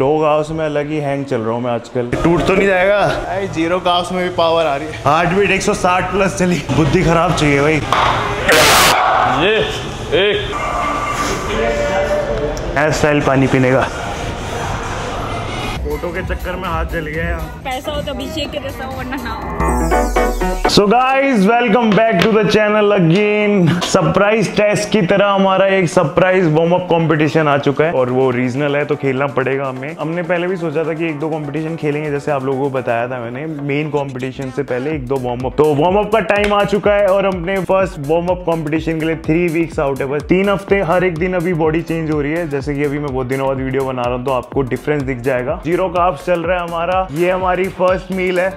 लो house में अलग ही hang चल रहा हूँ मैं आजकल। टूट तो नहीं जाएगा? ज़ीरो काउस में भी पावर आ रही है। हार्ट बीट 160 प्लस चली। बुद्धि खराब चाहिए भाई। ये एक। स्टाइल पानी पीने का। फ़ोटो के चक्कर में हाथ जल गया। पैसा हो तो अभिषेक के जैसा हो वरना ना so guys welcome back to the channel again surprise test की तरह हमारा एक सरप्राइज़ वार्म अप कंपटीशन आ चुका है और वो रीजनल है तो खेलना पड़ेगा हमें। हमने पहले भी सोचा था कि एक दो कंपटीशन खेलेंगे जैसे आप लोगों को बताया था मैंने। मेन कंपटीशन से पहले एक दो वार्म अप तो वार्म अप का टाइम आ चुका है और हमने फ़र्स्ट वार्म अप कॉम्पिटिशन के लिए थ्री वीक्स आउट है। बस तीन हफ़्ते हर एक दिन अभी बॉडी चेंज हो रही है। जैसे कि अभी मैं बहुत दिनों बाद वीडियो बना रहा हूँ तो आपको डिफरेंस दिख जाएगा। ज़ीरो का चल रहा है हमारा। ये हमारी फ़र्स्ट मील है।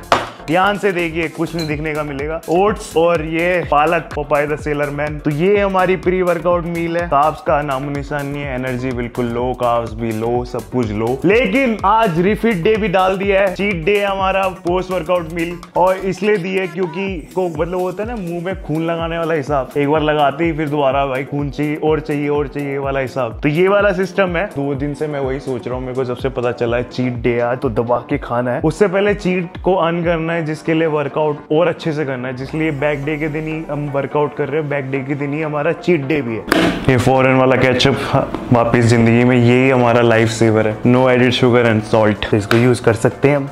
ध्यान से देखिए, कुछ नहीं दिखने का मिलेगा। ओट्स और ये पालक पोपाई द सेलर मैन तो ये हमारी प्री वर्कआउट मील है। काब्स का नामो निशान नहीं है। एनर्जी बिल्कुल लो काब्स भी लो सब कुछ लो लेकिन आज रिफिट डे भी डाल दिया है। चीट डे हमारा पोस्ट वर्कआउट मील और इसलिए दी है क्योंकि को मतलब होता है ना, मुँह में खून लगाने वाला हिसाब। एक बार लगाते ही फिर दोबारा भाई खून चाहिए, और चाहिए और चाहिए वाला हिसाब। तो ये वाला सिस्टम है। दो दिन से मैं वही सोच रहा हूँ, मेरे को जब से पता चला है चीट डे आज तो दबा के खाना है। उससे पहले चीट को अन करना है जिसके लिए वर्कआउट और अच्छे से करना है। जिसलिए बैक डे के दिन ही हम वर्कआउट कर रहे हैं बैक डे के दिन ही हमारा चीट डे भी है। ये फॉरन वाला कैचअप वापिस ज़िंदगी में यही हमारा लाइफ सेवर है no added sugar and salt इसको यूज़ कर सकते हैं हम।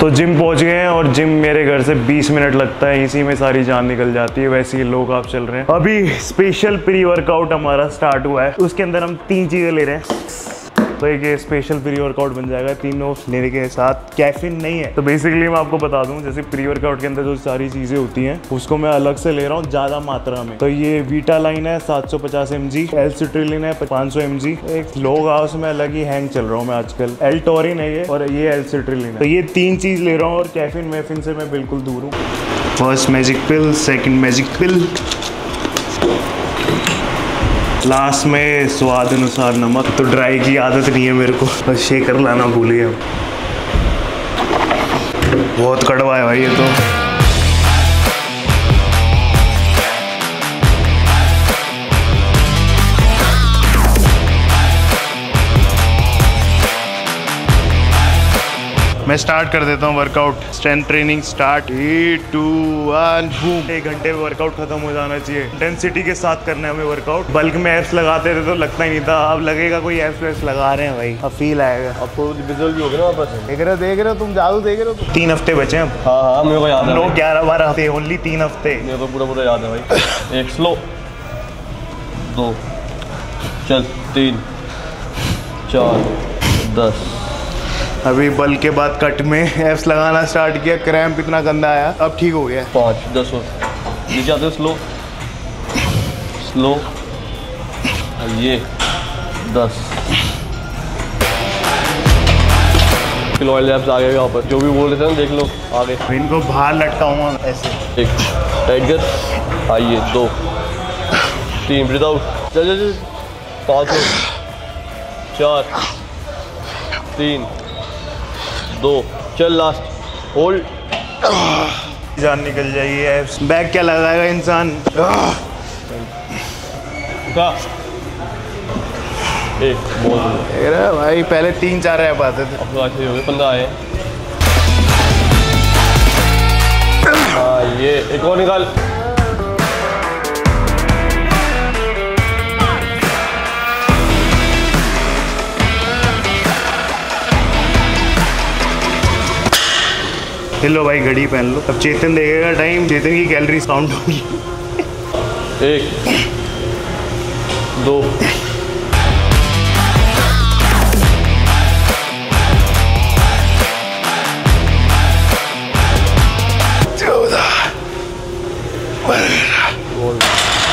तो जिम पहुँच गए हैं और जिम मेरे घर से 20 मिनट लगता है। इसी में सारी जान निकल जाती है। वैसे ही लोग आप चल रहे हैं। अभी स्पेशल प्री वर्कआउट हमारा स्टार्ट हुआ है। उसके अंदर हम तीन चीज़ें ले रहे हैं। तो एक ये स्पेशल प्री वर्कआउट बन जाएगा, तीनों लेने के साथ कैफिन नहीं है। तो बेसिकली मैं आपको बता दूँ, जैसे प्री वर्कआउट के अंदर जो सारी चीज़ें होती हैं, उसको मैं अलग से ले रहा हूँ ज़्यादा मात्रा में। तो ये वीटा लाइन है, सात सौ पचास एम जी एल सिट्रिलिन है 500 सौ एम जी एक लोग हाउस में अलग ही हैंग चल रहा हूँ मैं आजकल। एल टोरिन है ये और ये एल सिट्रिलिन तो ये तीन चीज़ ले रहा हूँ और कैफिन मैफिन से मैं बिल्कुल दूर हूँ। First magic pill second magic pill last में स्वाद अनुसार नमक तो ड्राई की आदत नहीं है मेरे को। बस शेकर लाना भूलिए बहुत कड़वा है भाई ये तो। मैं स्टार्ट कर देता हूँ workout strength training start three two one boom एक घंटे में वर्कआउट खत्म हो जाना चाहिए. इंटेंसिटी के साथ करना है हमें वर्कआउट बल्क में एप्स लगाते थे तो लगता ही नहीं था. अब लगेगा कोई एप्स वेप्स लगा रहे हैं भाई. अब फील आएगा. आपको विजुअल भी होगा ना वापस देख रहे हो देख रहे हो तुम जादू देख रहे हो तीन हफ़्ते बचे हैं अब. हाँ हाँ मेरे को याद है लोग ग्यारह बारह हफ़्ते ओनली तीन हफ़्ते. मेरे को पूरा पूरा याद है भाई. एक स्लो दो चल तीन चार दस अभी बल के बाद कट में एप्स लगाना स्टार्ट किया क्रैम्प इतना गंदा आया अब ठीक हो गया। पाँच दस और नीचे आते स्लो स्लो ये दस। किलो ऑयल लैब्स आ गए यहाँ पर। जो भी बोल रहे थे ना देख लो आगे इनको बाहर लटकाऊँगा ऐसे। एक टाइट कर। आइए दो। तीन ब्रीथ आउट चल चल चल। पाँच चार। तीन। दो। चल लास्ट होल्ड जान निकल जाएगी बैग क्या लगाएगा इंसान? का एक बहुत रहे भाई पहले तीन चार रैप आते थे। अब तो हो गए पंद्रह आए। हाँ ये एक और निकाल। लो भाई घड़ी पहन लो। अब चेतन देखेगा टाइम चेतन की कैलोरी काउंट होगी। एक दो।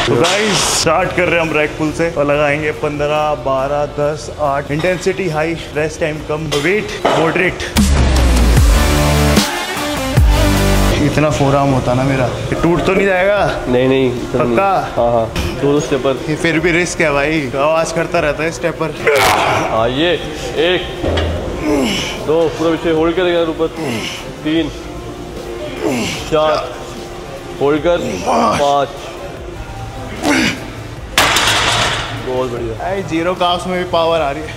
तो गाइस स्टार्ट कर रहे हैं हम रैक पुल से। और लगाएँगे 15 12 10 8 इंटेंसिटी हाई रेस्ट टाइम कम वेट मॉडरेट इतना फोराम होता ना मेरा। टूट तो नहीं जाएगा? नहीं नहीं पक्का? हाँ हाँ दो दो स्टेपर फिर भी रिस्क है भाई। आवाज़ करता रहता है स्टेपर हाँ ये एक दो पूरा पीछे होल्ड कर यार ऊपर। तीन चार होल्ड कर पाँच। बहुत बढ़िया। ज़ीरो काफ्स में भी पावर आ रही है।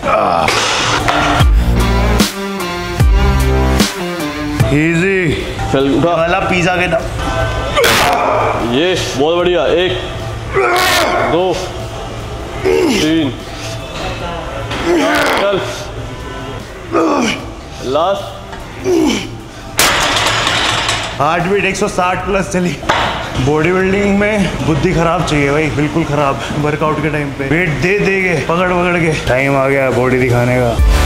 इजी चल उठा। वाला पिज्जा के ये बहुत बढ़िया। एक दो तीन। चल। लास्ट हार्ट बीट 160 प्लस चली। बॉडी बिल्डिंग में बुद्धि खराब चाहिए भाई बिल्कुल खराब। वर्कआउट के टाइम पे। वेट दे देगे पकड़ पकड़ के। टाइम आ गया बॉडी दिखाने का।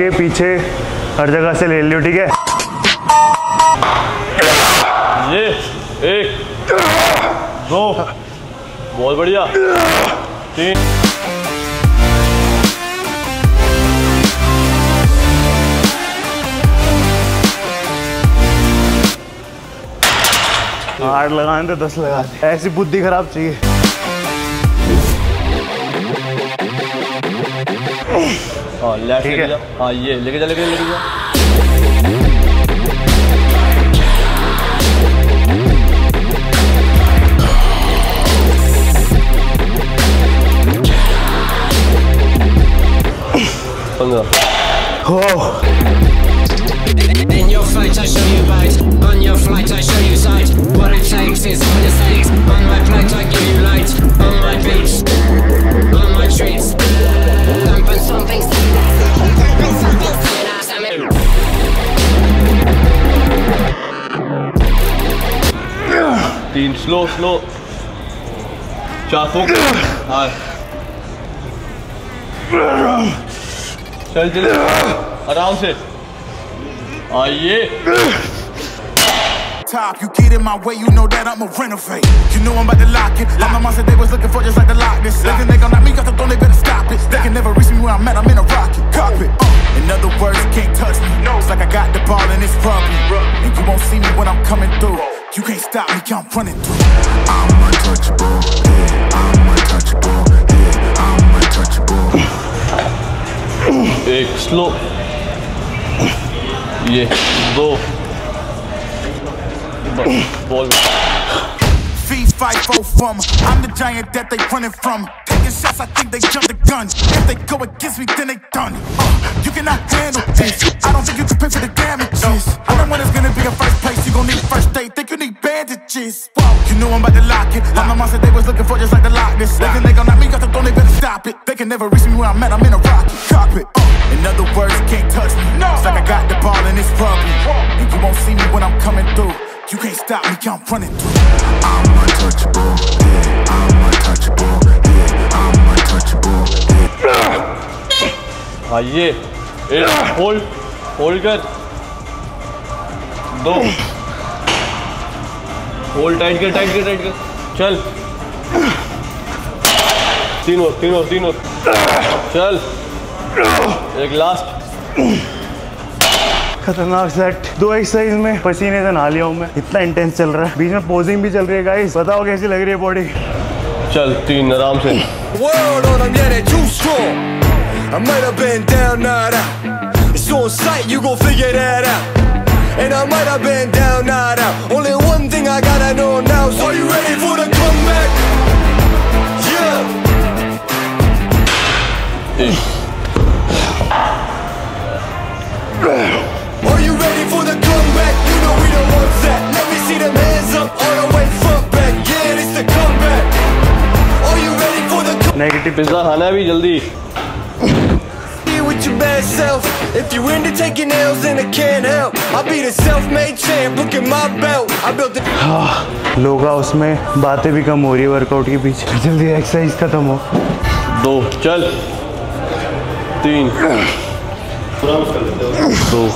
आगे पीछे हर जगह से ले लियो ठीक है? ये एक दो बहुत बढ़िया। तीन। आठ लगाने तो दस लगा दे ऐसी बुद्धि खराब चाहिए। हाँ लेफ़्ट लेके जा हाँ ये लेके जा लेके लेके जा पंद्रह In your fight, I show you bite. On your flight, I show you sight. What it takes is for the stakes. On my plate, I give you light. On my beach, on my treats. तीन slow slow चार फुक हाँ चल चल आराम से आइए top. You get in my way, you know that I'ma renovate. You know I'm about to lock it. I'm the monster they was looking for, just like the Loch Ness. They think they gon' knock me off the throne, they better stop it. They can never reach me where I'm at, I'm in a rocket. Cockpit. Uh. In other words, you can't touch me. It's like I got the ball and it's rugby. And you won't see me when I'm coming through. You can't stop me, I'm running through. I'm untouchable, yeah. I'm untouchable, yeah. I'm untouchable. Ik slok. Je bo. Ball. Feed fight both from. I'm the giant that they running from. Taking shots, I think they jumped the gun. If they go against me, then they done. Uh, you cannot handle this. I don't think you can pay for the damages. I'm the one that's gonna be in first place. You gon' need first aid. Think you need bandages. Whoa, you know I'm about to lock it. I'm the monster they was looking for, just like the Loch Ness. They think they gon' knock me off the throne, they better stop it. They can never reach me where I'm at. I'm in a rocket cockpit. Uh, in other words, you can't touch me. No. It's like I got the ball and it's rugby. And you won't see me when I'm coming through. You can't stop me, I'm running through. I'm untouchable, yeah, आइए। एक hold hold कर। दो। Hold tight कर tight कर tight कर। चल। तीन और तीन और तीन और। चल। एक लास्ट खतरनाक सेट दो एक्सरसाइज में पसीने से नहा लिया हूँ मैं। इतना इंटेंस चल रहा है। बीच में पोजिंग भी चल रही है गाइस बताओ कैसी लग रही है बॉडी चल तीन आराम से। World on them, yeah, they too strong. I might have been down, not out. It's on sight, you gon' figure that out. And I might have been down, not out. Only one thing I gotta know now is are you ready for the comeback? Pizza खाना है अभी जल्दी with your bad self. If you into taking L's, then I can't help. I'll be the self-made champ. Look at my belt. I built it. लोग उसमें बातें भी कम हो रही है वर्कआउट के पीछे जल्दी एक्सरसाइज खत्म हो दो चल तीन दो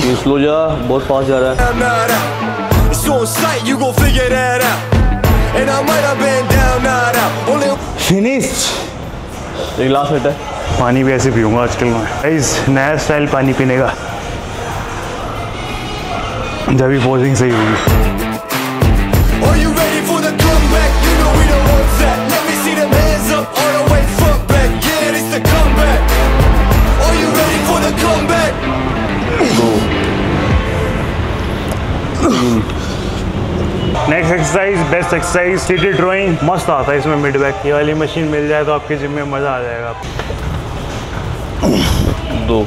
तीन स्लो जा बहुत फास्ट जा रहा है And I might have been down, not out. Only finish एक लास्ट मिनट है पानी भी ऐसे पीऊँगा आजकल मैं। गाइस नया स्टाइल पानी पीने का। जब भी पोजिंग सही होगी। बेस्ट एक्सरसाइज सिटी ड्राइंग मस्त आता है इसमें मिड बैक ये वाली मशीन मिल जाए तो आपके जिम में मज़ा आ जाएगा। दो।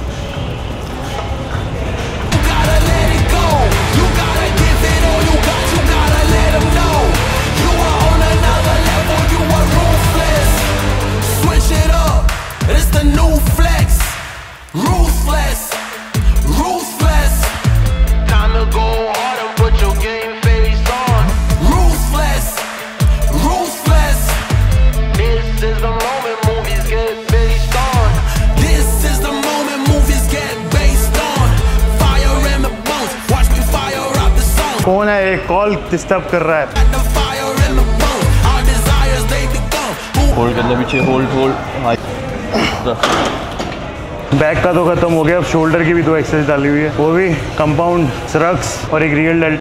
डिस्टर्ब कर रहा है। होल्ड कर लिया पीछे होल्ड होल्ड बैक का तो खत्म हो गया अब शोल्डर की भी दो एक्सरसाइज डाली हुई है। वो भी कंपाउंड स्रक्स और एक रियल डेल्ट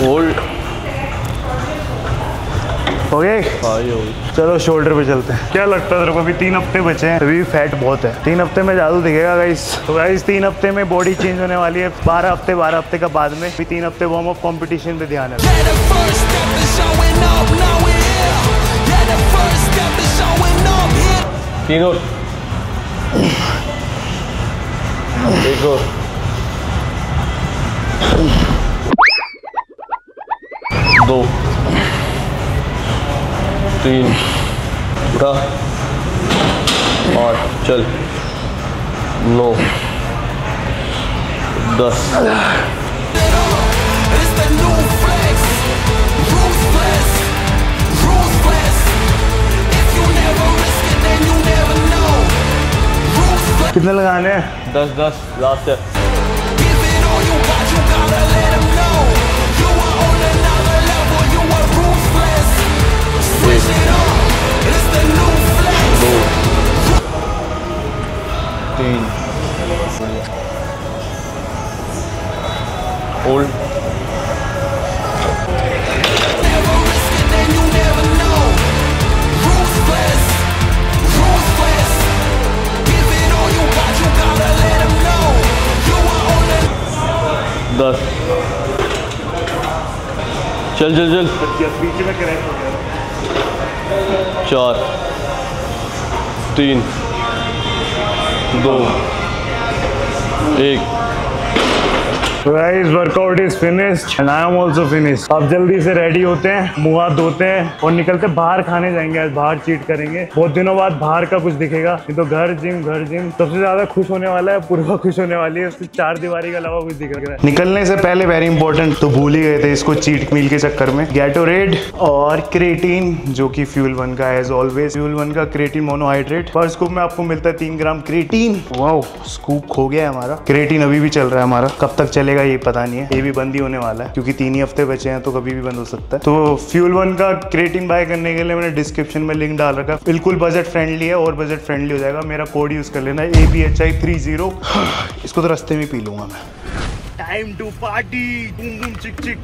होल्ड हो गए हो गई। चलो शोल्डर पे चलते हैं। क्या लगता है तेरे को अभी तीन हफ़्ते बचे हैं? अभी फैट बहुत है। तीन हफ़्ते में जादू दिखेगा गाइस तो गाइस तीन हफ़्ते में बॉडी चेंज होने वाली है। बारह हफ़्ते बारह हफ़्ते का बाद में। अभी तीन हफ़्ते वार्म अप कंपटीशन पे ध्यान है. तीन और एक और दो तीन। उठा। आठ चल। नौ। दस। कितने लगाने हैं? दस दस लास्ट है। A दस चल चल चल। बीच में क्रैक हो गया। चार तीन दो एक guys workout is finished and I am also finished अब जल्दी से रेडी होते हैं, मुँह हाथ धोते हैं और निकलते बाहर खाने जाएँगे। आज बाहर चीट करेंगे। बहुत दिनों बाद बाहर का कुछ दिखेगा। नहीं तो घर जिम घर जिम सबसे ज़्यादा खुश होने वाला है पूर्वा खुश होने वाली है। उसकी चार दीवारी के अलावा कुछ दिख रहा है। निकलने से पहले वेरी इंपॉर्टेंट तो भूल ही गए थे इसको चीट मील के चक्कर में। गैटोरेड और क्रेटीन जो कि फ्यूल वन का एज ऑलवेज फ्यूल वन का क्रेटीन मोनोहाइड्रेट पर स्कूप में आपको मिलता है तीन ग्राम क्रेटीन वाओ स्कूप खो गया है हमारा। क्रेटीन अभी भी चल रहा है हमारा। कब तक चलेगा ये पता नहीं है। ये भी बंद ही होने वाला है, क्योंकि तीन ही हफ़्ते बचे हैं तो कभी भी बंद हो सकता है। तो फ्यूल वन का क्रेटीन बाय करने के लिए मैंने डिस्क्रिप्शन में लिंक डाल रखा बिल्कुल बजट फ्रेंडली है और बजट फ्रेंडली हो जाएगा। मेरा कोड यूज़ कर लेना A B H I three zero इसको तो रास्ते में पी लूँगा मैं। Time to party chic chic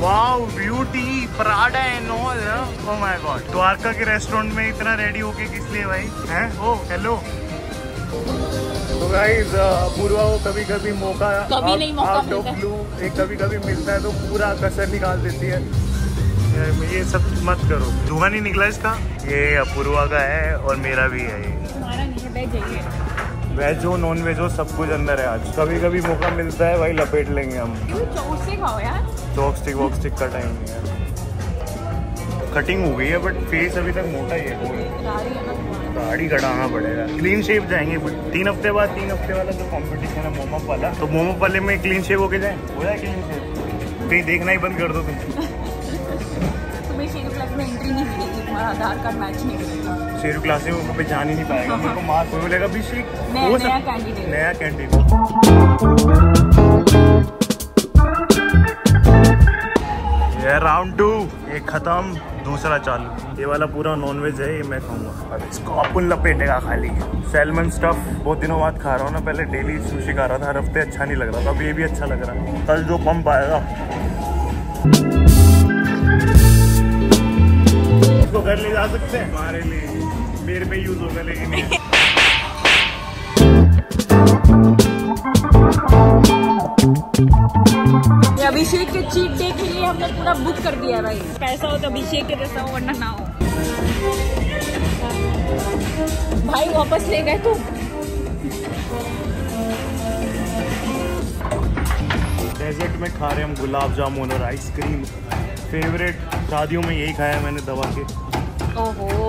wow beauty Prada and all oh my god Dwarka के रेस्टोरेंट में इतना रेडी होके किस लिए भाई? हैं? ओ हेलो तो गाइस पूर्वा को कभी कभी मौका कभी नहीं मौका मिलता है। blue, एक कभी कभी मिलता है तो पूरा कसर निकाल देती है। ये सब मत करो। धुआँ नहीं निकला इसका? ये अपूर्वा का है और मेरा भी है ये। हमारा नहीं है वेज है नॉन वेज हो सब कुछ अंदर है आज। कभी कभी मौका मिलता है भाई लपेट लेंगे हम। क्यों चोट से खाओ यार? चॉक स्टिक वॉक स्टिक का टाइम नहीं है। कटिंग हो गई है बट फेस अभी तक मोटा ही है। गाड़ी कटाना पड़ेगा। क्लीन शेप जाएँगे तीन हफ़्ते बाद तीन हफ़्ते वाला जो कंपटीशन है मोमोप वाला। तो मोमोप वाले में क्लीन शेप होके जाए? हो जाए क्लीन शेप कहीं देखना ही बंद कर दो तुम। तुम्हें शेर क्लास में एंट्री नहीं मिलेगी तुम्हारा आधार कार्ड मैच नहीं करेगा। शेरू क्लास में वो पे जान ही नहीं पाएगा। मेरे को मार्क्स बोलेगा अभिषेक नया- candidate। नया कैंडिडेट ये राउंड टू। ये खत्म, दूसरा चालू। ये वाला पूरा नॉनवेज है, ये मैं खाऊँगा। अब इसको अपन लपेटेगा खाली। सैलमन स्टफ़ बहुत दिनों बाद खा रहा हूँ ना, पहले डेली सुशी खा रहा था, हर हफ़्ते अच्छा नहीं लग रहा था, अब ये भी अच्छा लग रहा है। कल जो पंप आएगा। घर ले जा सकते हैं? हमारे लिए, मेरे पे यूज़ होगा, लेकिन अभिषेक के चीट डे के लिए हमने पूरा बुक कर दिया है भाई। कैसा हो तो अभिषेक के जैसा हो वरना ना हो। भाई वापस ले गए तुम। डेजर्ट में खा रहे हम गुलाब जामुन और आइसक्रीम फेवरेट शादियों में यही खाया मैंने दवा के। ओहो।